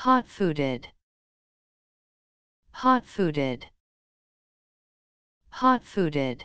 Hot-fooded. Hot-fooded. Hot-fooded.